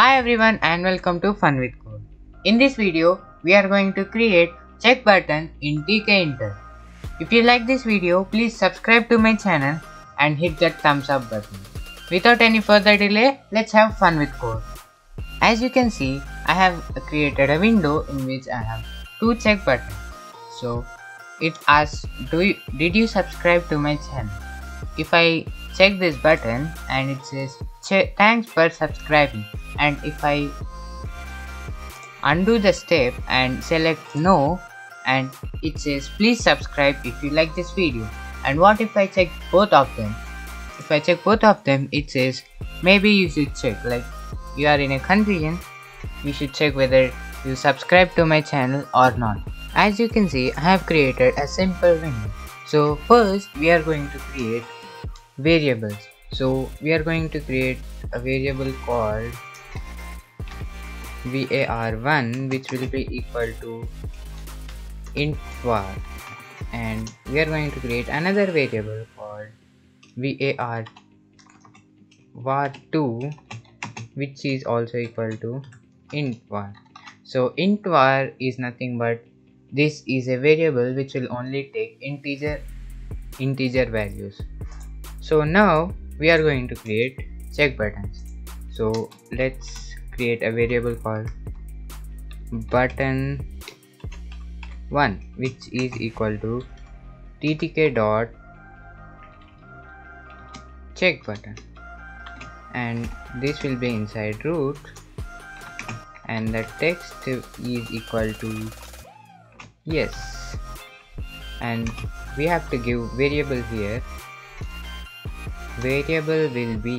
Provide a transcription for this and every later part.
Hi everyone and welcome to Fun with Code. In this video, we are going to create check button in Tkinter. If you like this video, please subscribe to my channel and hit that thumbs up button. Without any further delay, let's have fun with code. As you can see, I have created a window in which I have two check buttons. So it asks, do you, did you subscribe to my channel? If I check this button and it says thanks for subscribing. And if I undo the step and select no and it says please subscribe if you like this video. And what if I check both of them? If I check both of them it says maybe you should check like you are in a confusion you should check whether you subscribe to my channel or not. As you can see I have created a simple window. So first we are going to create variables so we are going to create a variable called var1 which will be equal to int var. And we are going to create another variable called var var2 which is also equal to int var. So int var is nothing but this is a variable which will only take integer integer values. So now we are going to create check buttons. So let's create a variable called button 1 which is equal to ttk dot check button. And this will be inside root. And the text is equal to yes. And we have to give variable here variable will be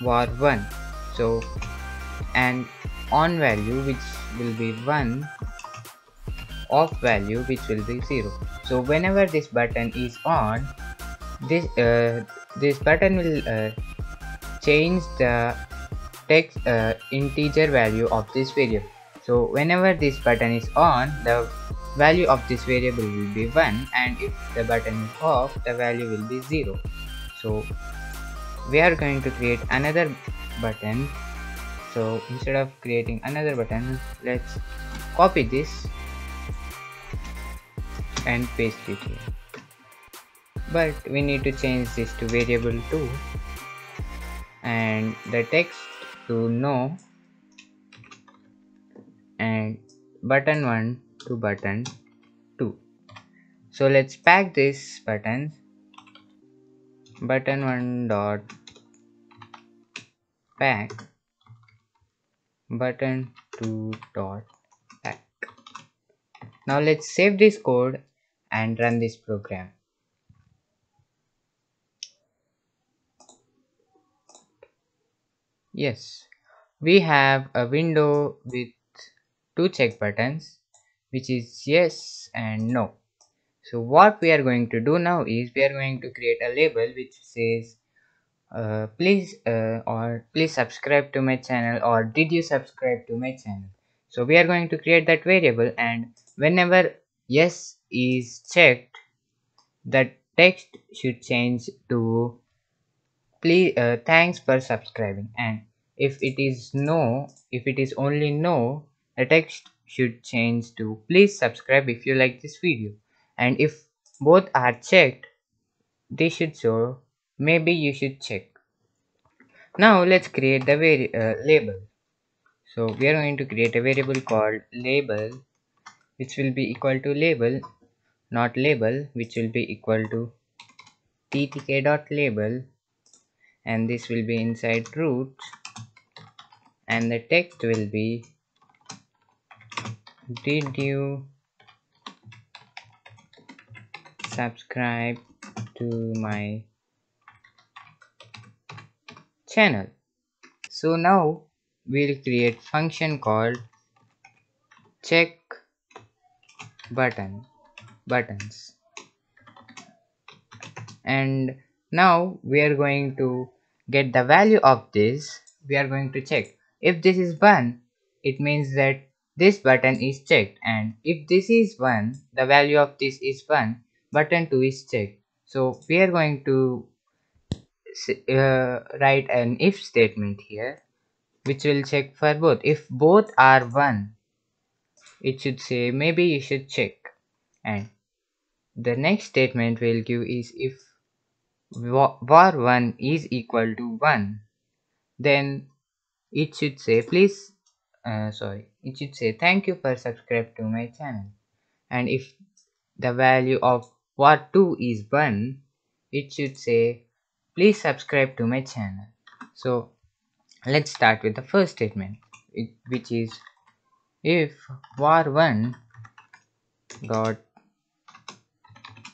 var1 so and on value which will be 1 off value which will be 0 so whenever this button is on this uh, this button will uh, change the text uh, integer value of this variable. So whenever this button is on the value of this variable will be 1 and if the button is off the value will be 0 so we are going to create another button. So instead of creating another button let's copy this and paste it here. But we need to change this to variable 2 and the text to no. And button 1 to button 2 so let's pack this button button 1 dot pack. Button two dot pack. Now let's save this code and run this program. Yes we have a window with two check buttons which is yes and no so what we are going to do now is we are going to create a label which says uh, please uh, or please subscribe to my channel or did you subscribe to my channel? So we are going to create that variable and whenever yes is checked the text should change to please uh, thanks for subscribing. And if it is no if it is only no the text should change to please subscribe if you like this video and if both are checked they should show maybe you should check. Now let's create the uh, label. So we are going to create a variable called label which will be equal to label not label which will be equal to ttk dot label. And this will be inside root and the text will be did you subscribe to my channel. So now we'll create function called check button buttons. And now we are going to get the value of this. We are going to check. If this is 1 it means that this button is checked. And if this is 1 the value of this is 1 button 2 is checked. So we are going to uh, write an if statement here which will check for both. If both are 1 it should say maybe you should check. And the next statement we'll give is if var1 is equal to 1 then it should say please uh, sorry it should say thank you for subscribe to my channel. And if the value of var2 is 1 it should say please subscribe to my channel. So let's start with the first statement which is if var1 dot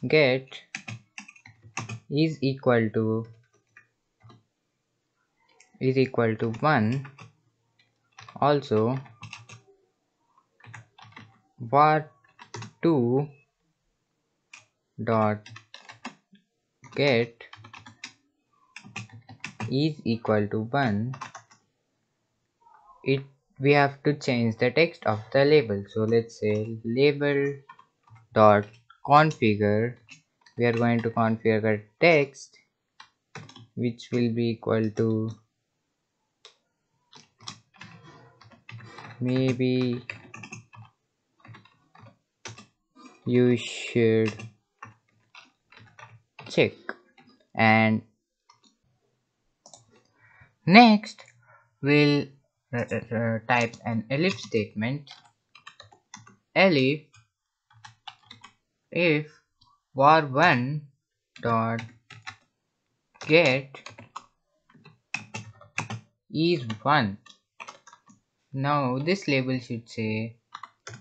get is equal to is equal to 1 also var2 dot get is equal to 1 it we have to change the text of the label. So let's say label dot configure. We are going to configure text which will be equal to maybe you should check. And next we'll uh, uh, uh, type an elif statement. Elif if var1 dot get is 1 now this label should say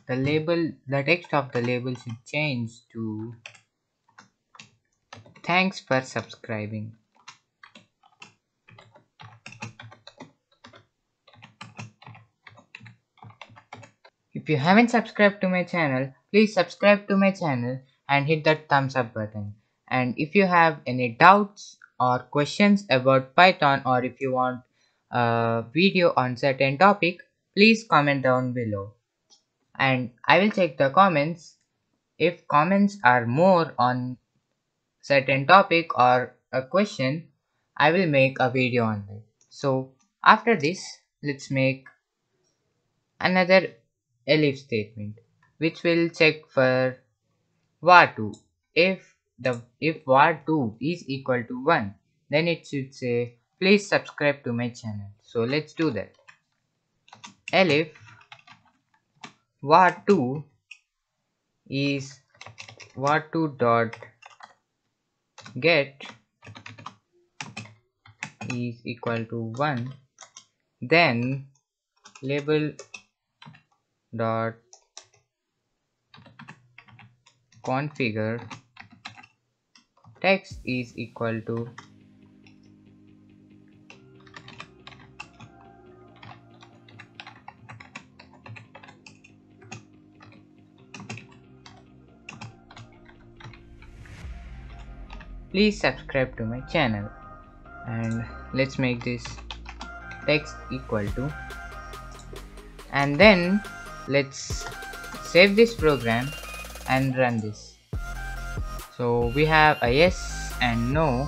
the label the text of the label should change to thanks for subscribing. If you haven't subscribed to my channel please subscribe to my channel and hit that thumbs up button. And if you have any doubts or questions about python or if you want a video on certain topic please comment down below. And i will check the comments. If comments are more on certain topic or a question i will make a video on that so after this let's make another elif statement which will check for var2 if the if var2 is equal to 1 then it should say please subscribe to my channel. So let's do that. Elif var2 is var2 dot get is equal to 1 then label dot configure text is equal to please subscribe to my channel. And let's make this text equal to and then let's save this program and run this. So we have a yes and no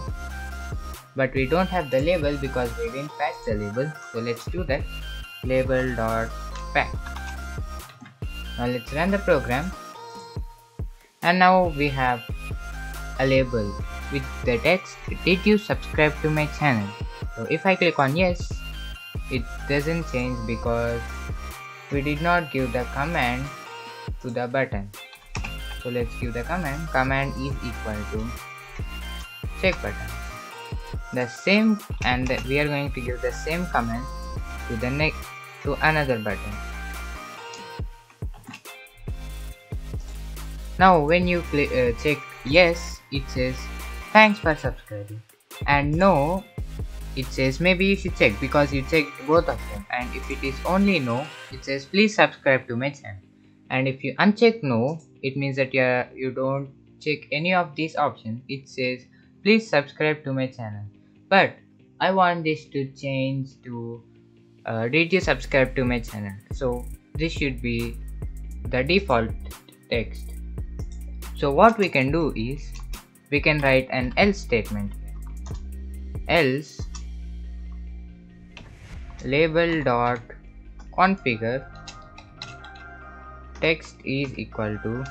but we don't have the label because we didn't patch the label. So let's do that. Label dot pack. Now let's run the program. And now we have a label with the text did you subscribe to my channel? So if i click on yes it doesn't change because we did not give the command to the button. So let's give the command. Command is equal to check button. The same and we are going to give the same command to the next to another button. Now when you uh, check yes it says thanks for subscribing. And no it says maybe you should check because you checked both of them. And if it is only no it says please subscribe to my channel. And if you uncheck no it means that you you don't check any of these options. It says please subscribe to my channel. But i want this to change to uh, did you subscribe to my channel? So this should be the default text. So what we can do is we can write an else statement. Else label dot configure text is equal to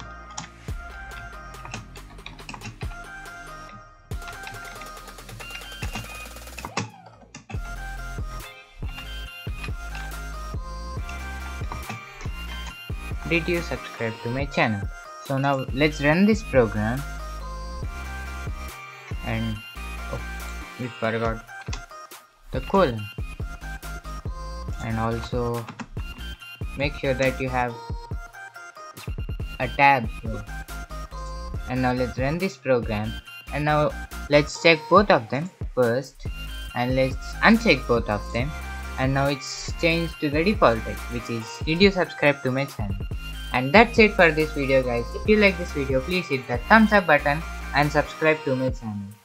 did you subscribe to my channel? So now let's run this program and oh, we forgot the colon and also make sure that you have a tab. Here and now let's run this program. And now let's check both of them first. And let's uncheck both of them. And now it's changed to the default text which is did you subscribe to my channel? And that's it for this video guys. If you like this video please hit the thumbs up button and subscribe to my channel